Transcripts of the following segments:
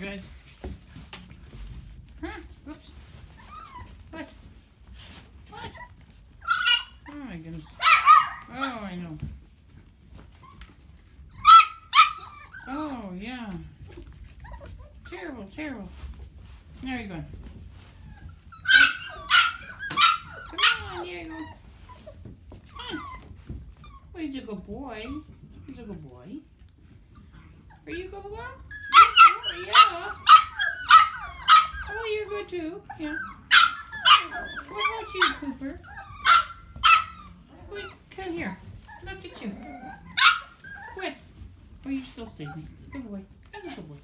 guys. Huh? Oops. What? What? Oh my goodness. Oh, I know. Oh, yeah. Terrible, terrible. There you go. Come on, Diego. Well, he's a good boy. He's a good boy. Are you a good boy? Oh, yeah. Oh, you're good too. Yeah. What about you, Cooper? Wait, come here. Look at you. Quit. Oh, you're still sleeping. Good boy. That's a good boy.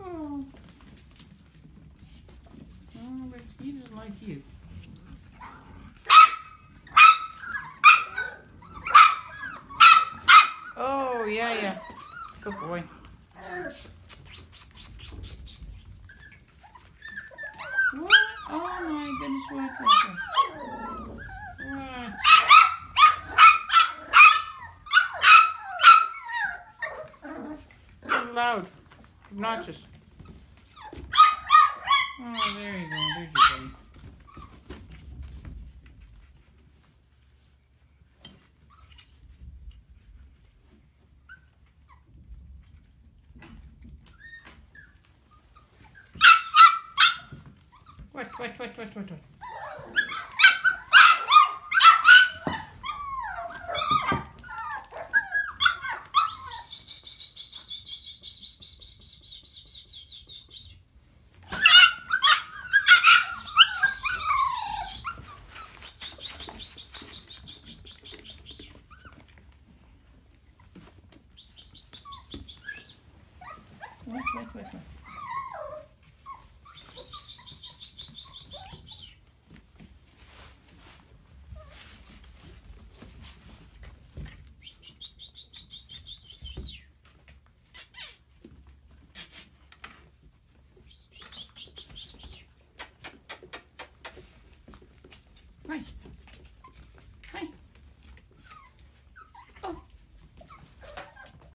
Oh. Oh, but he doesn't like you. Oh, yeah, yeah. Good boy. What? Oh my goodness, what? What? Loud. Obnoxious. Oh, there you go. There's your buddy. What, what, what, what, what, what? What, what, what, what?